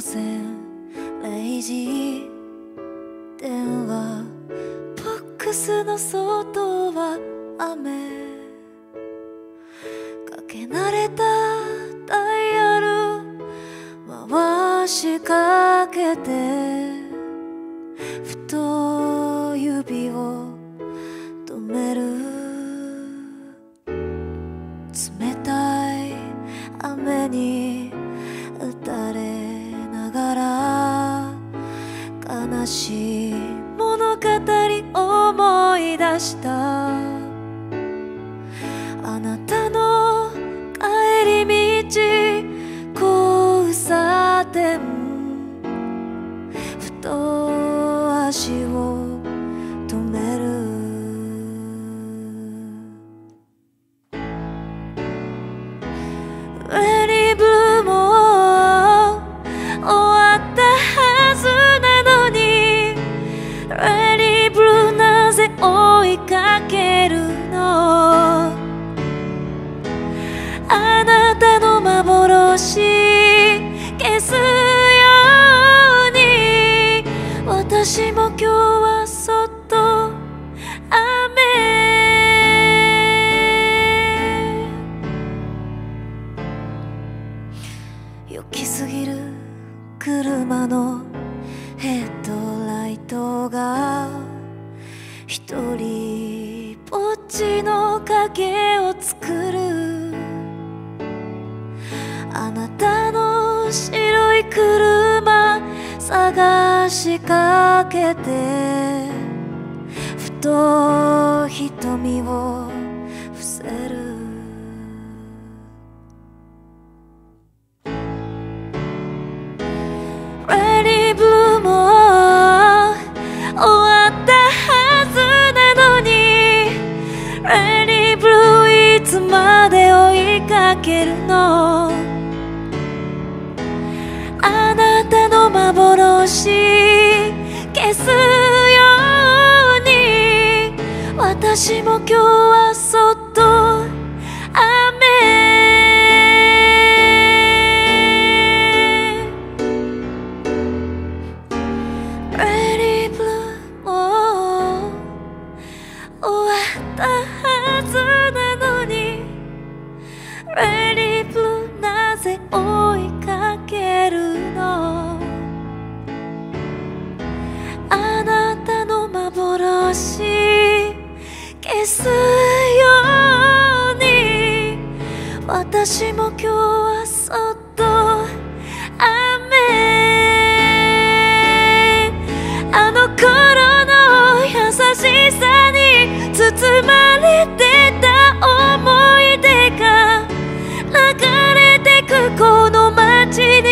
前0時電話ボックスの外は雨。かけ慣れたダイヤル回しかけて。ふと指を止める。冷たい雨に悲しい物語思い出した。あなたの帰り道交差点ふと足を追いかけるの。あなたの幻消すように。私も今日はそっと雨。良きすぎる車のヘッドライトが一人ぼっちの影を作る。あなたの白い車探しかけて。ふと瞳を伏せる。けるの。あなたの幻消すように。私も Ready Blue なぜ追いかけるの。あなたの幻消すように。私も今日はそっとこの街に